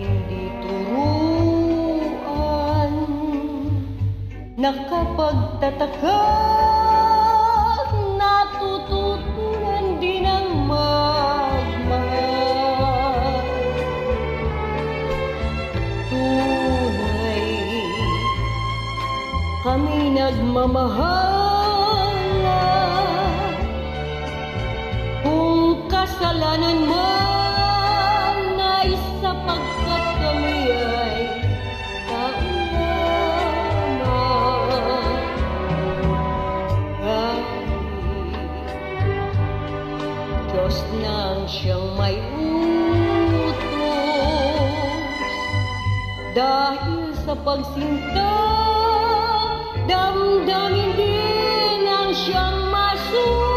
Hindi turuan Nakapagtataka Natututunan din ang magmahal. Tunay Kami nagmamahal Kung kasalanan man oras nang siyang may utos Dahil sa pagsinta, damdamin din ang siyang masusunod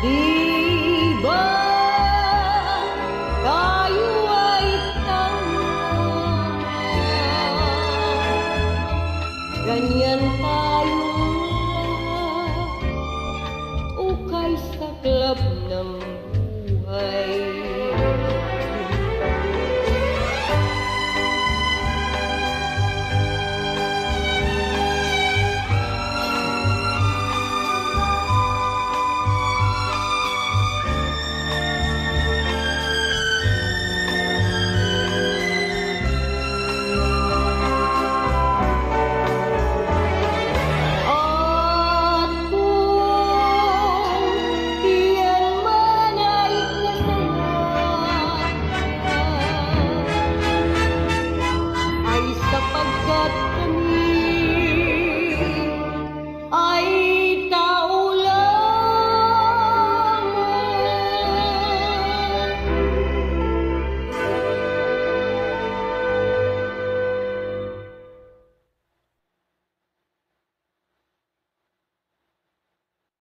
Di ba tayo? Ganyan club number